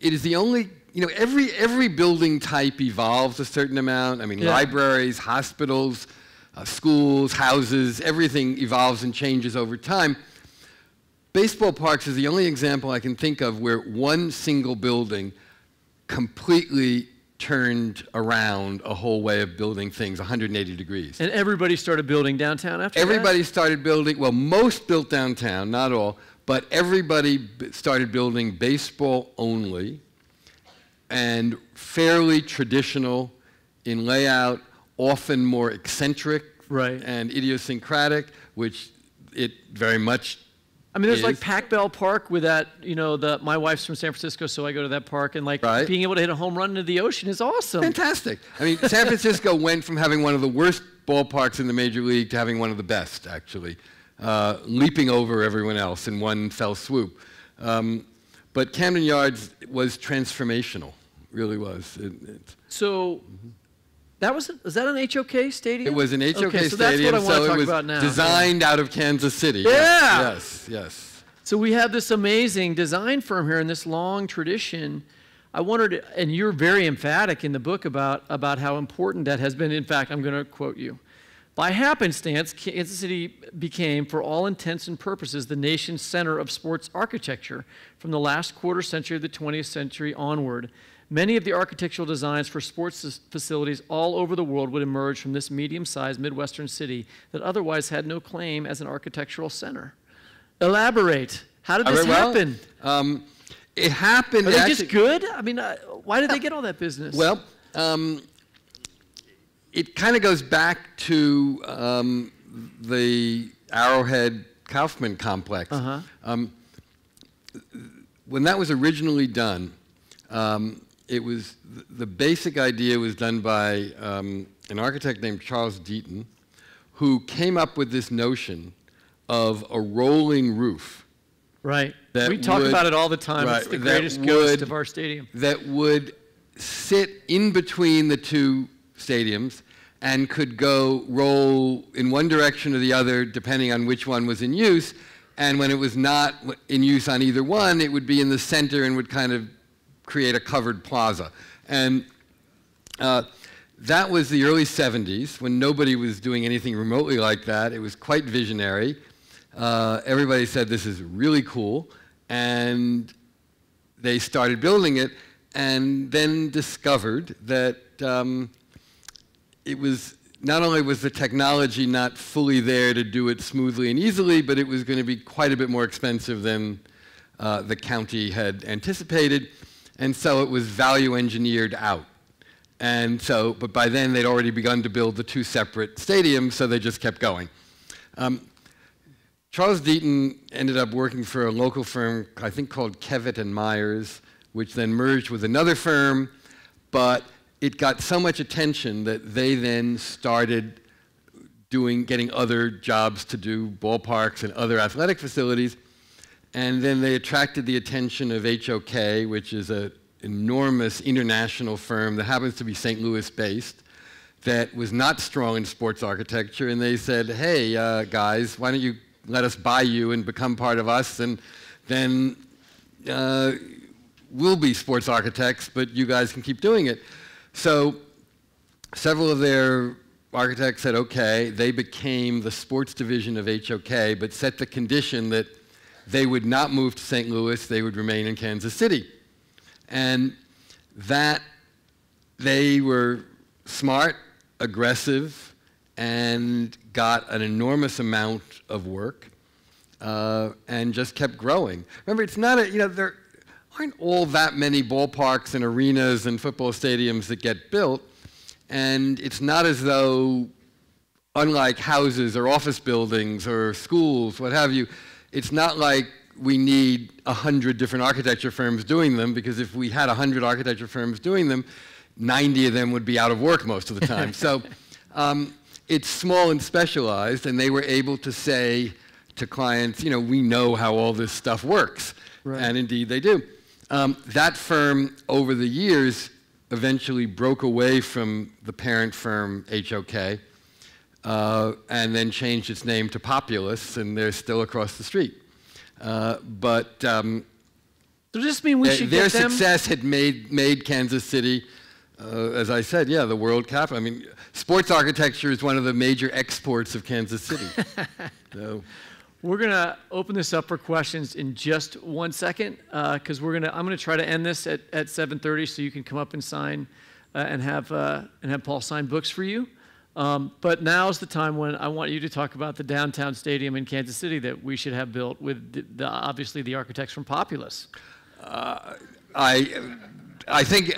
it is the only you know every every building type evolves a certain amount. I mean, Yeah. libraries, hospitals, uh, schools, houses, everything evolves and changes over time. Baseball parks is the only example I can think of where one single building completely turned around a whole way of building things 180 degrees. And everybody started building downtown after that? Everybody started building, well, most built downtown, not all, but everybody b- started building baseball only and fairly traditional in layout, often more eccentric Right. and idiosyncratic, which it very much I mean, there's like is. Pac Bell Park with that, you know, the my wife's from San Francisco, so I go to that park, and like Right. being able to hit a home run into the ocean is awesome. Fantastic. I mean, San Francisco went from having one of the worst ballparks in the major league to having one of the best, actually, uh, leaping over everyone else in one fell swoop. Um, but Camden Yards was transformational, really was. It, it, So that was was that an HOK stadium? it was an HOK okay, so stadium, that's what I want so to it talk was about now. designed out of Kansas City. Yeah. Yes, yes. So we have this amazing design firm here and this long tradition. I wondered, and you're very emphatic in the book about, about how important that has been. In fact, I'm going to quote you. By happenstance, Kansas City became, for all intents and purposes, the nation's center of sports architecture from the last quarter century of the 20th century onward. Many of the architectural designs for sports facilities all over the world would emerge from this medium sized Midwestern city that otherwise had no claim as an architectural center. Elaborate. How did Uh, this well, happen? Um, it happened. Are they actually, just good? I mean, uh, why did they get all that business? Well, um, it kind of goes back to um, the Arrowhead Kauffman complex. Uh-huh. Um, when that was originally done, um, it was the basic idea was done by um, an architect named Charles Deaton, who came up with this notion of a rolling roof right. that we talk would- about it all the time. it's right, the that greatest ghost would- of our stadium. that would sit in between the two stadiums and could go roll in one direction or the other depending on which one was in use. And when it was not in use on either one, it would be in the center and would kind of create a covered plaza. And uh, that was the early 70s when nobody was doing anything remotely like that. It was quite visionary. Uh, everybody said this is really cool. And they started building it and then discovered that um, it was not only was the technology not fully there to do it smoothly and easily, but it was going to be quite a bit more expensive than uh, the county had anticipated. And so it was value engineered out. And so, but by then they'd already begun to build the two separate stadiums, so they just kept going. Um, Charles Deaton ended up working for a local firm, I think called Kivett and Myers, which then merged with another firm, but it got so much attention that they then started doing, getting other jobs to do ballparks and other athletic facilities. And then they attracted the attention of HOK, which is an enormous international firm that happens to be St. Louis based, that was not strong in sports architecture. And they said, hey, uh, guys, why don't you let us buy you and become part of us? And then uh, will be sports architects, but you guys can keep doing it. So several of their architects said, okay, they became the sports division of HOK, but set the condition that they would not move to St. Louis, they would remain in Kansas City. And that they were smart, aggressive, and got an enormous amount of work uh, and just kept growing. Remember, it's not a, you know, there aren't all that many ballparks and arenas and football stadiums that get built. And it's not as though, unlike houses or office buildings or schools, what have you, it's not like we need a hundred different architecture firms doing them because if we had a hundred architecture firms doing them, 90 of them would be out of work most of the time. so um, it's small and specialized, and they were able to say to clients, you know, we know how all this stuff works. Right. And indeed they do. Um, that firm, over the years, eventually broke away from the parent firm, HOK, uh, and then changed its name to Populous, and they're still across the street. Uh, but um, does this mean we should their get them? success had made made Kansas City, uh, as I said, yeah, the world capital. I mean, sports architecture is one of the major exports of Kansas City. so. We're gonna open this up for questions in just one second, because uh, we're gonna. I'm gonna try to end this at, at 7:30, so you can come up and sign, uh, and have uh, and have Paul sign books for you. Um, but now's the time when I want you to talk about the downtown stadium in Kansas City that we should have built with the, the, obviously the architects from Populous. Uh, I, I think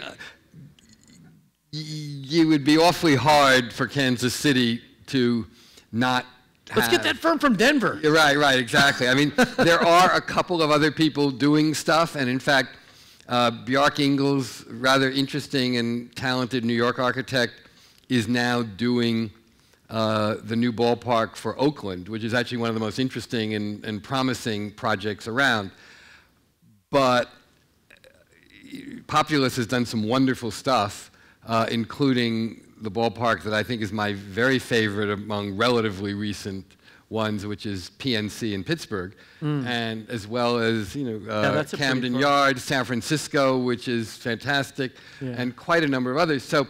it would be awfully hard for Kansas City to not Let's get that firm from Denver. Right, right, exactly. I mean, there are a couple of other people doing stuff, and in fact, uh, Bjarke Ingels, rather interesting and talented New York architect, is now doing uh, the new ballpark for Oakland, which is actually one of the most interesting and, and promising projects around. But Populous has done some wonderful stuff, uh, including the ballpark that I think is my very favorite among relatively recent ones, which is PNC in Pittsburgh, mm. and as well as you know uh, yeah, Camden Yards, San Francisco, which is fantastic, yeah. and quite a number of others. So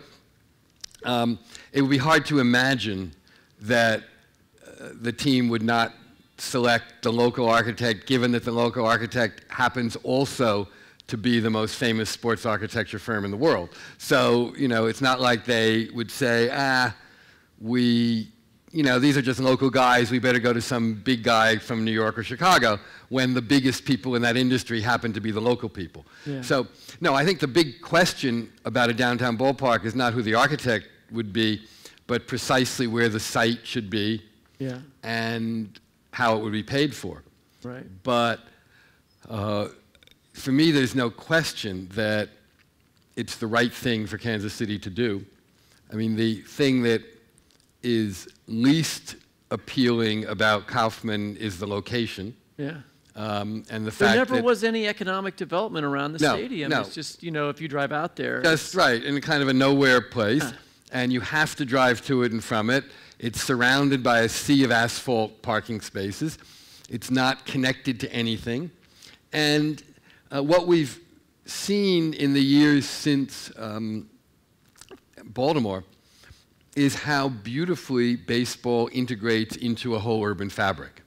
um, it would be hard to imagine that uh, the team would not select the local architect, given that the local architect happens also to be the most famous sports architecture firm in the world. So, you know, it's not like they would say, ah, we, you know, these are just local guys, we better go to some big guy from New York or Chicago, when the biggest people in that industry happen to be the local people. Yeah. So, no, I think the big question about a downtown ballpark is not who the architect would be, but precisely where the site should be yeah. and how it would be paid for. Right. But uh, for me, there's no question that it's the right thing for Kansas City to do. I mean, the thing that is least appealing about Kauffman is the location. Yeah. Um, and the there fact never that was any economic development around the no, stadium. No. It's just you know if you drive out there. That's right, in kind of a nowhere place, huh. And you have to drive to it and from it. It's surrounded by a sea of asphalt parking spaces. It's not connected to anything, and uh, what we've seen in the years since um, Baltimore is how beautifully baseball integrates into a whole urban fabric.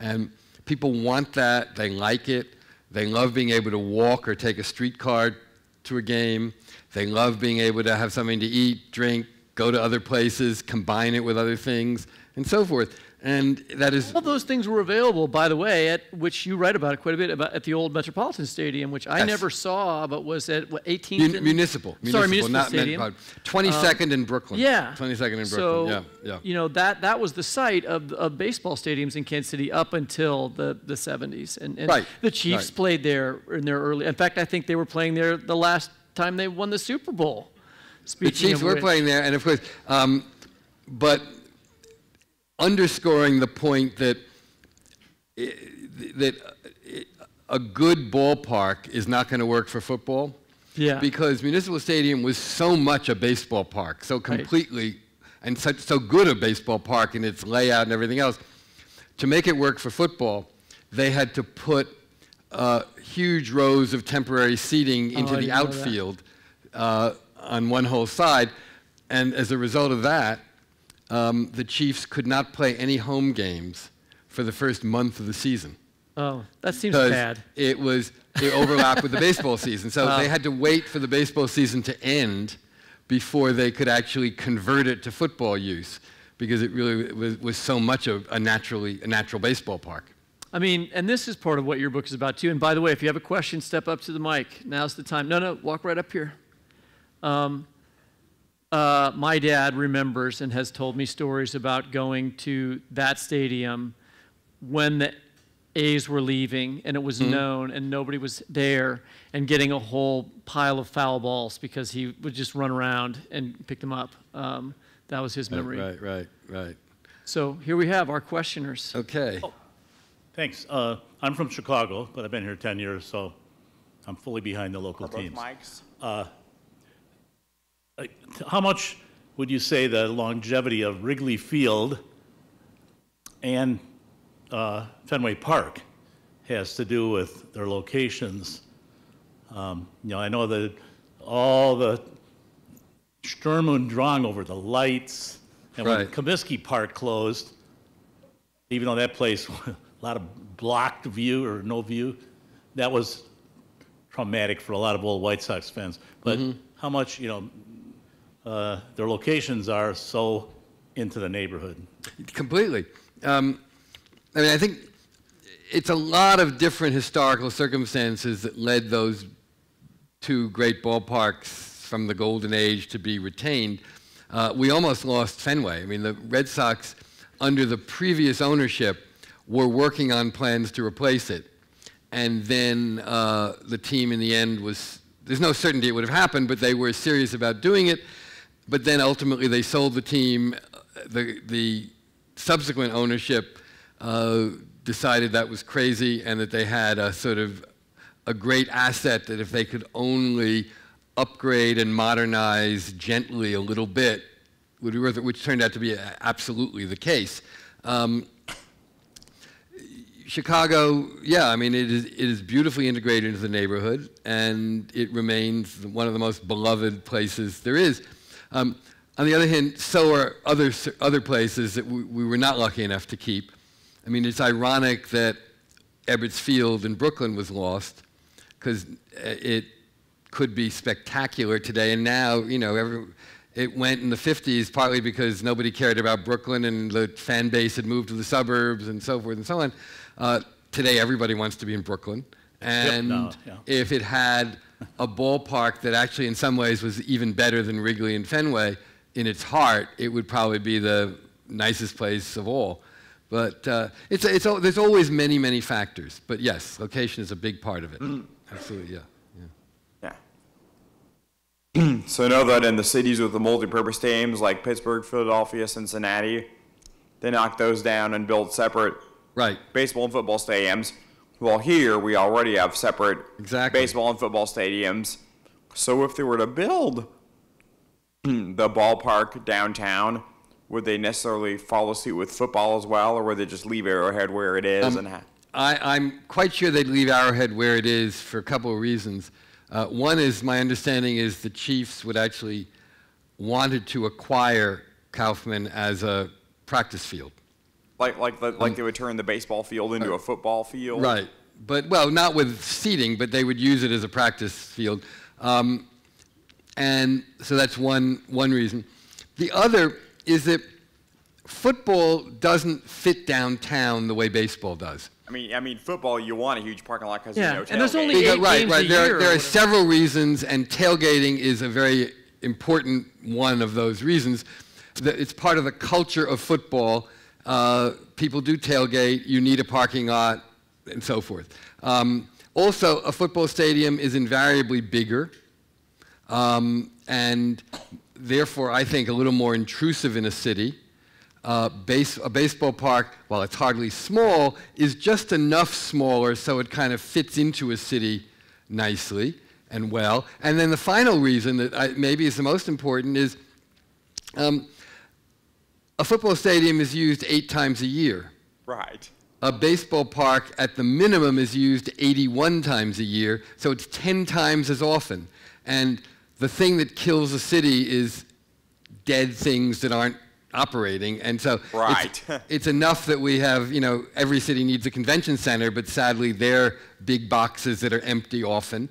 And people want that, they like it, they love being able to walk or take a streetcar to a game, they love being able to have something to eat, drink, go to other places, combine it with other things, and so forth. And that is all those things were available, by the way, at which you write about it quite a bit about at the old Metropolitan Stadium, which I yes. never saw, but was at what, 18th. Mun- municipal, municipal, sorry, municipal not stadium. Twenty second um, in Brooklyn. Yeah, twenty second in Brooklyn. So, yeah, yeah. You know that that was the site of, of baseball stadiums in Kansas City up until the, the 70s, and, and right. the Chiefs right. played there in their early. In fact, I think they were playing there the last time they won the Super Bowl. Speaking the Chiefs were which, playing there, and of course, um, but underscoring the point that, that a good ballpark is not going to work for football. Yeah. Because Municipal Stadium was so much a baseball park, so completely, right. and such, so good a baseball park in its layout and everything else. To make it work for football, they had to put uh, huge rows of temporary seating into Oh, the didn't know that. outfield uh, on one whole side. And as a result of that, um, the Chiefs could not play any home games for the first month of the season. Oh, that seems bad. it was it overlapped with the baseball season. So Wow. they had to wait for the baseball season to end before they could actually convert it to football use because it really was, was so much of a naturally a natural baseball park. I mean, and this is part of what your book is about too. And by the way, if you have a question, step up to the mic. Now's the time. No, no, walk right up here. Um, uh, my dad remembers and has told me stories about going to that stadium when the A's were leaving and it was known and nobody was there and getting a whole pile of foul balls because he would just run around and pick them up. Um, that was his memory. Right, right, right. So here we have our questioners. Okay. Thanks. Uh, I'm from Chicago, but I've been here 10 years, so I'm fully behind the local Are both teams. mics? Uh, How much would you say the longevity of Wrigley Field and uh, Fenway Park has to do with their locations? Um, You know, I know that all the Sturm und Drang over the lights, and when Right. Comiskey Park closed, even though that place, a lot of blocked view or no view, that was traumatic for a lot of old White Sox fans. But how much, you know, uh, their locations are so into the neighborhood. Completely. Um, I mean, I think it's a lot of different historical circumstances that led those two great ballparks from the golden age to be retained. Uh, we almost lost Fenway. I mean, the Red Sox, under the previous ownership, were working on plans to replace it. And then uh, the team in the end was, there's no certainty it would have happened, but they were serious about doing it. But then ultimately they sold the team. The, the subsequent ownership uh, decided that was crazy and that they had a sort of a great asset that if they could only upgrade and modernize gently a little bit, would be worth it, which turned out to be absolutely the case. Um, Chicago, yeah, I mean, it is, it is beautifully integrated into the neighborhood, and it remains one of the most beloved places there is. Um, on the other hand, so are other, other places that we, we were not lucky enough to keep. I mean, it's ironic that Ebbets Field in Brooklyn was lost, because it could be spectacular today, and now, you know, every, it went in the 50s partly because nobody cared about Brooklyn and the fan base had moved to the suburbs and so forth and so on. Uh, today, everybody wants to be in Brooklyn. And no, yeah. if it had a ballpark that actually, in some ways, was even better than Wrigley and Fenway in its heart, it would probably be the nicest place of all. But uh, it's, it's, there's always many, many factors. But yes, location is a big part of it. Absolutely, yeah. yeah. Yeah. so I know that in the cities with the multi-purpose stadiums like Pittsburgh, Philadelphia, Cincinnati, they knocked those down and built separate Right. baseball and football stadiums. Well, here we already have separate Exactly. baseball and football stadiums. So if they were to build the ballpark downtown, would they necessarily follow suit with football as well, or would they just leave Arrowhead where it is Um, and ha- I, I'm quite sure they'd leave Arrowhead where it is for a couple of reasons. Uh, one is my understanding is the Chiefs would actually wanted to acquire Kauffman as a practice field. Like like the, like they would turn the baseball field into a football field? Um, Right. But, well, not with seating, but they would use it as a practice field. Um, and so that's one, one reason. The other is that football doesn't fit downtown the way baseball does. I mean, I mean, football. You want a huge parking lot because Yeah, you know and there's tailgate. only Because- eight right, games right. a there, year or there are several reasons, and tailgating is a very important one of those reasons. The- It's part of the culture of football. Uh, people do tailgate. You need a parking lot, and so forth. Um, also, a football stadium is invariably bigger, um, and therefore, I think a little more intrusive in a city. Uh, base, a baseball park, while it's hardly small, is just enough smaller so it kind of fits into a city nicely and well. And then the final reason that I, maybe is the most important is um, a football stadium is used eight times a year. Right. a baseball park at the minimum is used 81 times a year, so it's 10 times as often. And the thing that kills a city is dead things that aren't operating. And so Right. it's, it's enough that we have, you know, every city needs a convention center, but sadly they're big boxes that are empty often.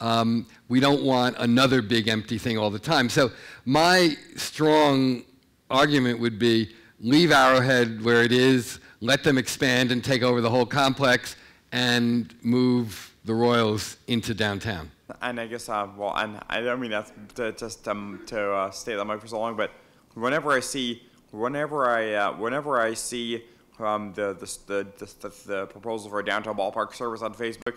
Um, we don't want another big empty thing all the time. So my strong argument would be leave Arrowhead where it is, let them expand and take over the whole complex, and move the Royals into downtown. And I guess, uh, well, and I don't mean that to, just um, to uh, stay that mic for so long, but whenever I see, whenever I, uh, whenever I see um, the, the, the, the, the proposal for a downtown ballpark service on Facebook,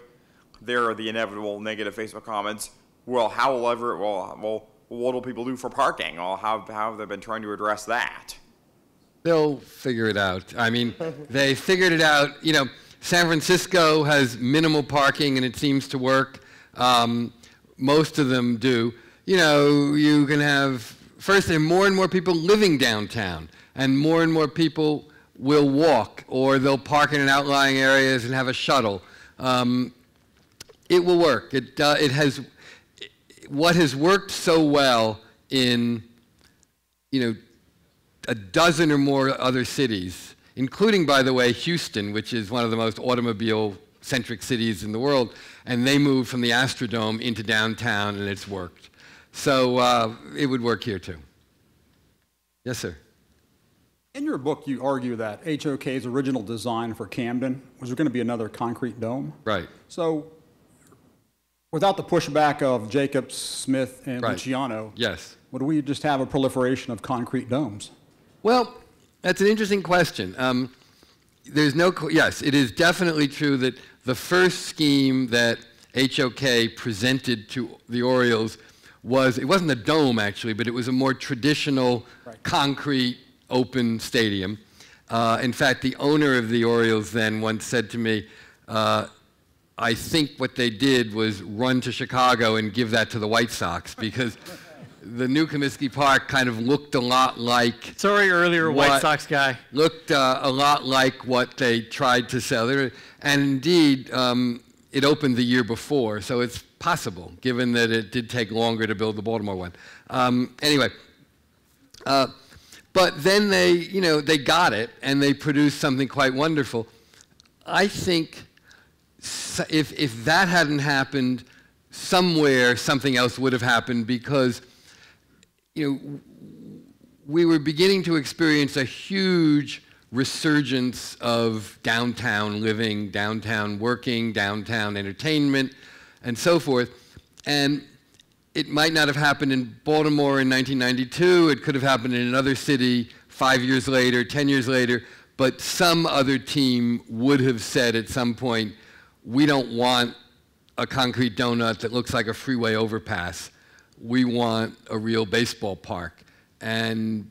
there are the inevitable negative Facebook comments. Well, how will ever, well, well, what will people do for parking? Well, how, how have they been trying to address that? They'll figure it out. I mean, they figured it out. You know, San Francisco has minimal parking and it seems to work. Um, most of them do. You know, you can have, first, there are more and more people living downtown, and more and more people will walk or they'll park in outlying areas and have a shuttle. Um, it will work. It, uh, it has, what has worked so well in, you know, a dozen or more other cities, including, by the way, Houston, which is one of the most automobile centric cities in the world. And they moved from the Astrodome into downtown, and it's worked. So uh, it would work here too. Yes, sir. In your book, you argue that HOK's original design for Camden was going to be another concrete dome. Right. So, without the pushback of Jacobs, Smith, and Right. Lucchino, Yes. would we just have a proliferation of concrete domes? Well, that's an interesting question. Um, there's no, yes, it is definitely true that the first scheme that HOK presented to the Orioles was, it wasn't a dome actually, but it was a more traditional concrete open stadium. Uh, in fact, the owner of the Orioles then once said to me, uh, I think what they did was run to Chicago and give that to the White Sox because the new Comiskey Park kind of looked a lot like Sorry, earlier White Sox guy. looked uh, a lot like what they tried to sell. There- And indeed, um, it opened the year before, so it's possible, given that it did take longer to build the Baltimore one. Um, anyway, uh, but then they, you know, they got it and they produced something quite wonderful. I think if, if that hadn't happened, somewhere something else would have happened because, you know, we were beginning to experience a huge resurgence of downtown living, downtown working, downtown entertainment, and so forth. And it might not have happened in Baltimore in 1992. It could have happened in another city five years later, 10 years later. But some other team would have said at some point, we don't want a concrete donut that looks like a freeway overpass. We want a real baseball park. And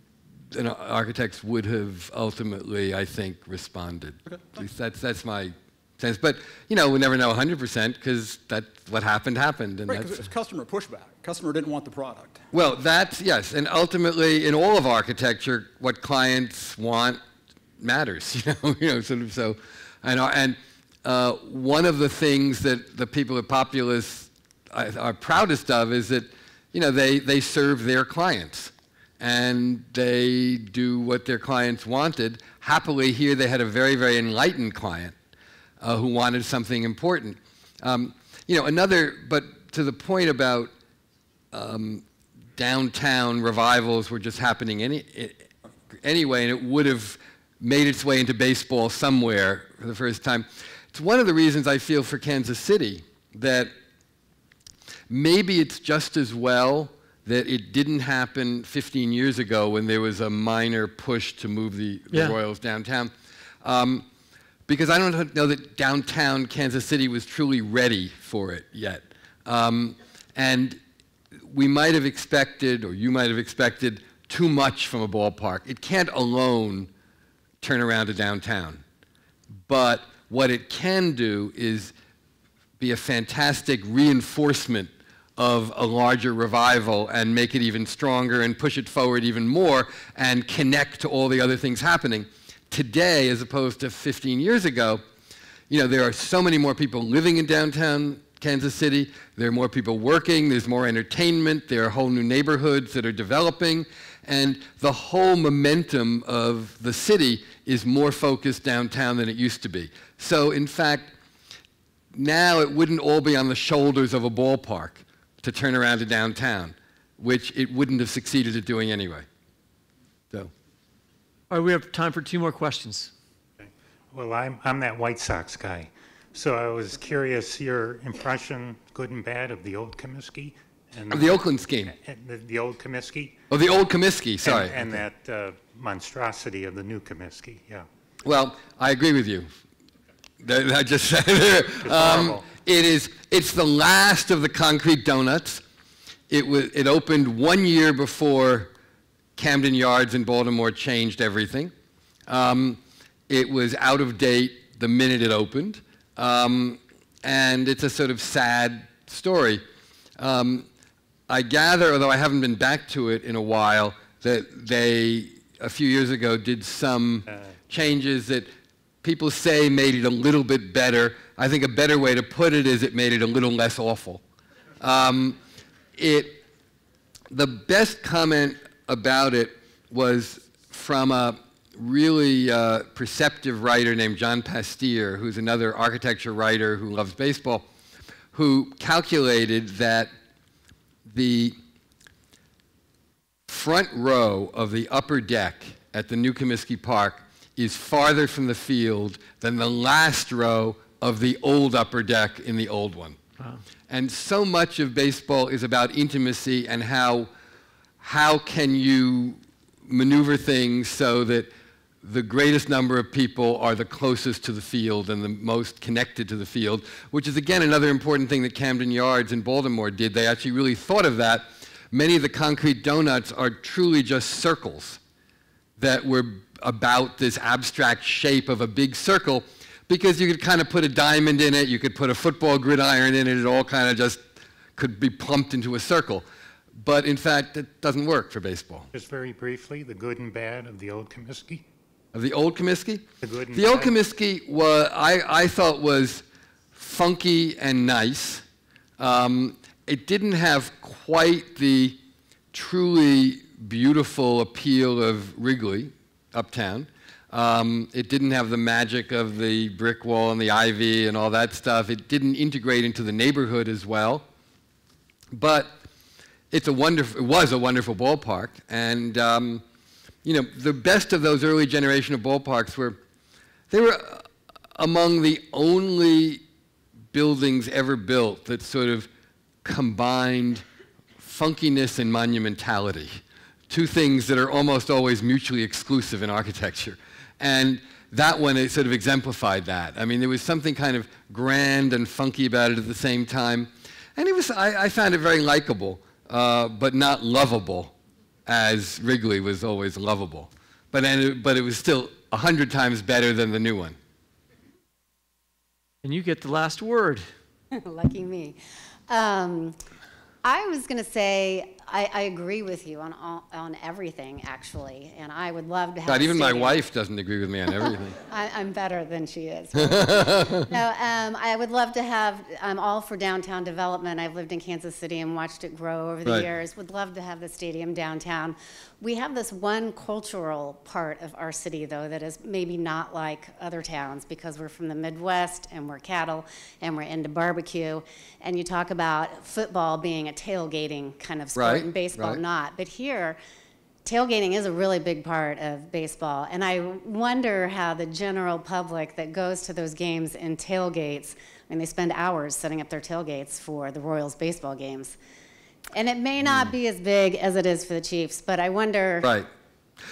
you know, architects would have ultimately, I think, responded. Okay. At least that's, that's my sense. But, you know, we never know 100% because that what happened happened. And Right, because that's, it's customer pushback. Customer didn't want the product. well, that's, yes. And ultimately, in all of architecture, what clients want matters, you know, you know sort of so. And, and uh, one of the things that the people at Populous are are proudest of is that, you know, they, they serve their clients and they do what their clients wanted. Happily, here they had a very, very enlightened client uh, who wanted something important. Um, you know, another, but to the point about um, downtown revivals were just happening any, i- anyway, and it would have made its way into baseball somewhere for the first time. It's one of the reasons I feel for Kansas City that maybe it's just as well that it didn't happen 15 years ago when there was a minor push to move the, the Yeah. Royals downtown. Um, because I don't know that downtown Kansas City was truly ready for it yet. Um, and we might have expected, or you might have expected, too much from a ballpark. It can't alone turn around a downtown. But what it can do is be a fantastic reinforcement of a larger revival and make it even stronger and push it forward even more and connect to all the other things happening. today as opposed to 15 years ago, you know, there are so many more people living in downtown Kansas City. There are more people working. There's more entertainment. There are whole new neighborhoods that are developing. And the whole momentum of the city is more focused downtown than it used to be. So, in fact, now it wouldn't all be on the shoulders of a ballpark to turn around to downtown, which it wouldn't have succeeded at doing anyway. So, All right, we have time for two more questions. Well, I'm, I'm that White Sox guy. So I was curious, your impression, good and bad, of the old Comiskey? And the Oakland scheme. and The, the old Comiskey? Oh, the old Comiskey, And- sorry. And that uh, monstrosity of the new Comiskey, yeah. Well, I agree with you. I just said it. Um, it is. It's the last of the concrete donuts. It was. It opened one year before Camden Yards in Baltimore changed everything. Um, it was out of date the minute it opened, um, and it's a sort of sad story. Um, I gather, although I haven't been back to it in a while, that they a few years ago did some changes that people say made it a little bit better. I think a better way to put it is it made it a little less awful. Um, it, the best comment about it was from a really uh, perceptive writer named John Pastier, who's another architecture writer who loves baseball, who calculated that the front row of the upper deck at the New Comiskey Park is farther from the field than the last row of the old upper deck in the old one. Wow. And so much of baseball is about intimacy and how, how can you maneuver things so that the greatest number of people are the closest to the field and the most connected to the field, which is again another important thing that Camden Yards in Baltimore did. They actually really thought of that. Many of the concrete donuts are truly just circles that were about this abstract shape of a big circle because you could kind of put a diamond in it, you could put a football gridiron in it, it all kind of just could be plumped into a circle. But in fact, it doesn't work for baseball. Just very briefly, the good and bad of the old Comiskey? Of the old Comiskey? The good The old? Comiskey was, I, I thought was funky and nice. Um, it didn't have quite the truly beautiful appeal of Wrigley uptown. Um, it didn't have the magic of the brick wall and the ivy and all that stuff. It didn't integrate into the neighborhood as well. But it's a wonderful, it was a wonderful ballpark. And, um, you know, the best of those early generation of ballparks were, they were uh, among the only buildings ever built that sort of combined funkiness and monumentality, two things that are almost always mutually exclusive in architecture. And that one it sort of exemplified that. I mean, there was something kind of grand and funky about it at the same time. And it was, I, I found it very likable, uh, but not lovable, as Wrigley was always lovable. But, and it, but it was still a hundred times better than the new one. And you get the last word. Lucky me. Um, I was going to say I, I agree with you on all, on everything actually, and I would love to have. God, even my wife doesn't agree with me on everything. I, I'm better than she is. no, um, I would love to have. I'm all for downtown development. I've lived in Kansas City and watched it grow over the Right. years. Would love to have the stadium downtown. We have this one cultural part of our city, though, that is maybe not like other towns because we're from the Midwest and we're cattle and we're into barbecue. And you talk about football being a tailgating kind of sport Right, and baseball right. not. But here, tailgating is a really big part of baseball and i wonder how the general public that goes to those games and tailgates i mean they spend hours setting up their tailgates for the royals baseball games and it may not be as big as it is for the chiefs but i wonder. Right.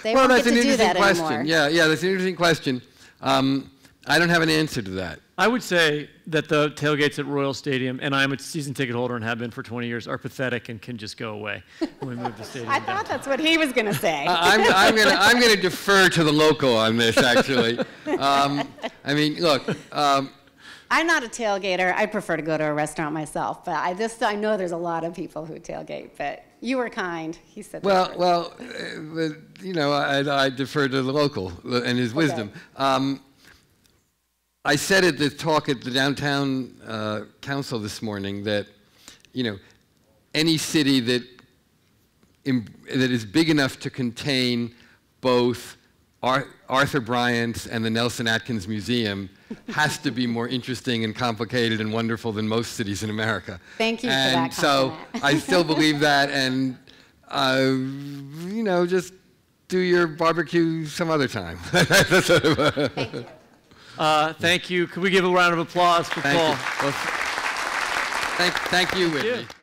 they well, won't that's get an to do that question. anymore Yeah, yeah, that's an interesting question. Um, I don't have an answer to that. I would say that the tailgates at Royal Stadium, and I'm a season ticket holder and have been for 20 years, are pathetic and can just go away when we move the stadium i down. thought that's what he was going to say I- I'm, I'm going to I'm gonna defer to the local on this, actually. Um, I mean, look, um, I'm not a tailgater. I prefer to go to a restaurant myself, but I just I know there's a lot of people who tailgate. But you were kind. He said. Well, that. well, uh, but, you know, I, I defer to the local and his wisdom. Um, I said at the talk at the downtown uh, council this morning that, you know, any city that im- that is big enough to contain both Ar- Arthur Bryant's and the Nelson Atkins Museum has to be more interesting and complicated and wonderful than most cities in America. Thank you for and that so. I still believe that, and uh, you know, just do your barbecue some other time. Thank you. Uh, thank you. Could we give a round of applause for Thank Paul? you. Well, thank, thank you, Whitney. you.